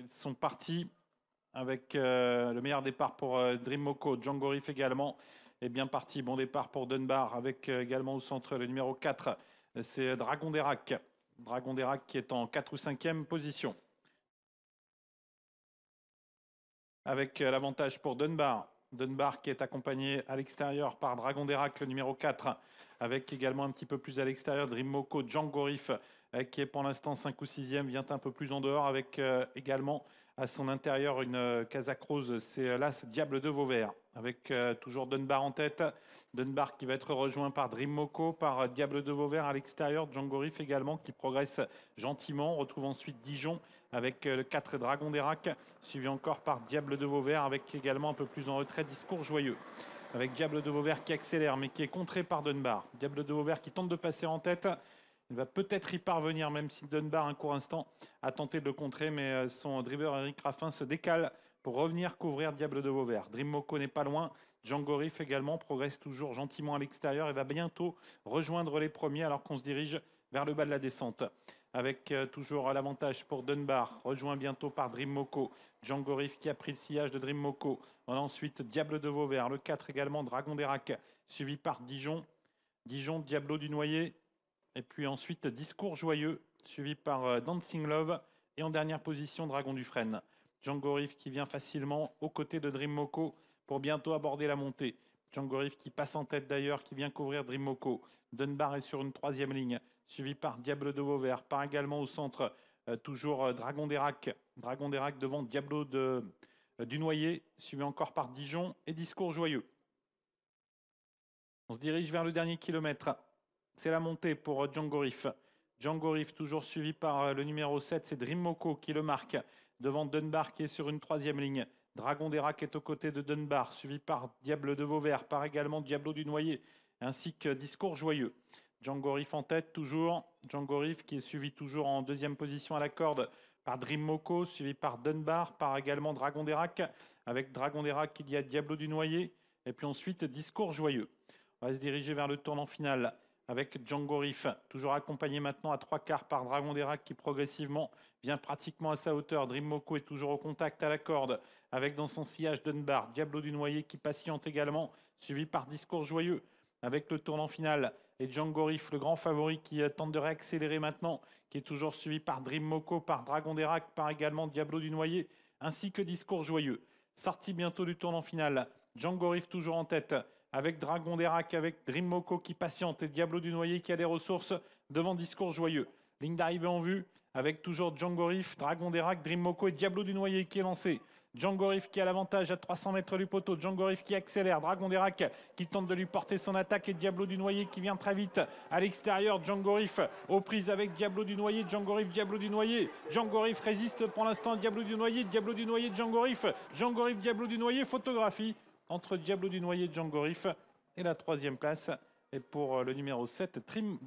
Ils sont partis avec euh, le meilleur départ pour euh, Dream Moko. Django Riff également est bien parti. Bon départ pour Dunbar avec euh, également au centre le numéro 4. C'est Dragon Derac. Dragon Derac qui est en 4 ou 5e position. Avec l'avantage pour Dunbar. Dunbar qui est accompagné à l'extérieur par Dragon Derac, le numéro 4, avec également un petit peu plus à l'extérieur Dream Moko, Django Riff, qui est pour l'instant 5 ou 6e, vient un peu plus en dehors, avec également à son intérieur une euh, Casac Rose, c'est euh, là Diable de Vauvert, avec euh, toujours Dunbar en tête. Dunbar qui va être rejoint par Dream par Diable de Vauvert à l'extérieur, Django Riff également qui progresse gentiment. On retrouve ensuite Dijon avec le 4 Dragon d'Erac, suivi encore par Diable de Vauvert avec également un peu plus en retrait Discours Joyeux. Avec Diable de Vauvert qui accélère mais qui est contré par Dunbar. Diable de Vauvert qui tente de passer en tête. Il va peut-être y parvenir, même si Dunbar, un court instant, a tenté de le contrer, mais euh, son driver Eric Raffin se décale pour revenir couvrir Diable de Vauvert. Dream n'est pas loin. Django Riff également progresse toujours gentiment à l'extérieur et va bientôt rejoindre les premiers alors qu'on se dirige vers le bas de la descente. Avec euh, toujours l'avantage pour Dunbar, rejoint bientôt par Dream Moko. Django Riff qui a pris le sillage de Dream. On a ensuite Diable de Vauvert, le 4 également, Dragon d'Erac, suivi par Dijon. Dijon, Diablo du Noyer, et puis ensuite, Discours joyeux, suivi par euh, Dancing Love. Et en dernière position, Dragon du Frêne. Django Riff qui vient facilement aux côtés de Dream Moko pour bientôt aborder la montée. Django Riff qui passe en tête d'ailleurs, qui vient couvrir Dream Moko. Dunbar est sur une troisième ligne, suivi par Diable de Vauvert. Par également au centre, euh, toujours euh, Dragon d'Erac. Dragon d'Erac devant Diablo du Noyer, suivi encore par Dijon et Discours joyeux. On se dirige vers le dernier kilomètre. C'est la montée pour euh, Django Riff. Django Riff toujours suivi par euh, le numéro 7, c'est Dream qui le marque devant Dunbar qui est sur une troisième ligne. Dragon d'Erac est aux côtés de Dunbar, suivi par Diable de Vauvert, par également Diablo du Noyer, ainsi que Discours Joyeux. Django Riff en tête toujours. Django Riff qui est suivi toujours en deuxième position à la corde par Dream suivi par Dunbar, par également Dragon d'Erac. Avec Dragon d'Erac, il y a Diablo du Noyer. Et puis ensuite, Discours Joyeux. On va se diriger vers le tournant final avec Django Riff, toujours accompagné maintenant à trois quarts par Dragon d'Erac qui progressivement vient pratiquement à sa hauteur. Dream est toujours au contact à la corde avec dans son sillage Dunbar, Diablo du Noyer qui patiente également, suivi par Discours Joyeux avec le tournant final et Django Riff, le grand favori qui tente de réaccélérer maintenant, qui est toujours suivi par Dream par Dragon d'Erac, par également Diablo du Noyer, ainsi que Discours Joyeux. Sorti bientôt du tournant final, Django Riff toujours en tête, avec Dragon d'Erac, avec Dream Moko qui patiente et Diablo du Noyer qui a des ressources devant Discours Joyeux. Ligne d'arrivée en vue avec toujours Django Riff, Dragon d'Erac, Dream Moko et Diablo du Noyer qui est lancé. Django Riff qui a l'avantage à 300 mètres du poteau. Django Riff qui accélère. Dragon d'Erac qui tente de lui porter son attaque. Et Diablo du Noyer qui vient très vite à l'extérieur. Django Riff aux prises avec Diablo du Noyer. Django Riff, Diablo du Noyer. Django Riff résiste pour l'instant. Diablo du Noyer. Diablo du Noyer, Django Riff. Django Riff, Diablo du Noyer. Photographie entre Diablo du Noyer et Django Riff. Et la troisième place est pour le numéro 7, Dream.